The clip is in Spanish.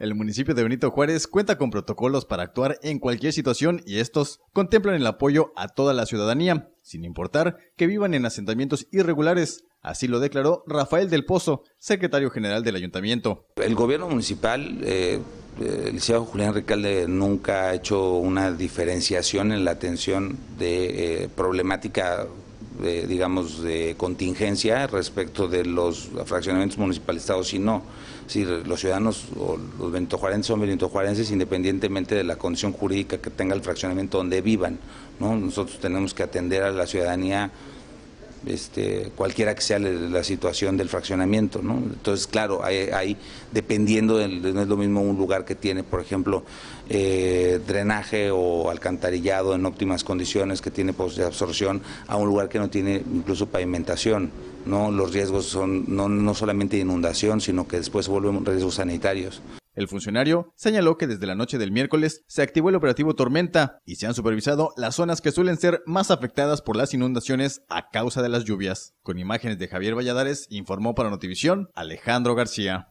El municipio de Benito Juárez cuenta con protocolos para actuar en cualquier situación y estos contemplan el apoyo a toda la ciudadanía, sin importar que vivan en asentamientos irregulares. Así lo declaró Rafael del Pozo, secretario general del ayuntamiento. El gobierno municipal, eh, el licenciado Julián Ricalde nunca ha hecho una diferenciación en la atención de eh, problemática digamos, de contingencia respecto de los fraccionamientos municipalizados y no. Si los ciudadanos o los benitojuarenses son benitojuarenses independientemente de la condición jurídica que tenga el fraccionamiento donde vivan. ¿no? Nosotros tenemos que atender a la ciudadanía este, cualquiera que sea la situación del fraccionamiento. ¿no? Entonces, claro, hay, dependiendo, no es lo mismo un lugar que tiene, por ejemplo, eh, drenaje o alcantarillado en óptimas condiciones, que tiene de absorción, a un lugar que no tiene incluso pavimentación. ¿no? Los riesgos son no, no solamente de inundación, sino que después se vuelven riesgos sanitarios. El funcionario señaló que desde la noche del miércoles se activó el operativo Tormenta y se han supervisado las zonas que suelen ser más afectadas por las inundaciones a causa de las lluvias. Con imágenes de Javier Valladares, informó para Notivisión Alejandro García.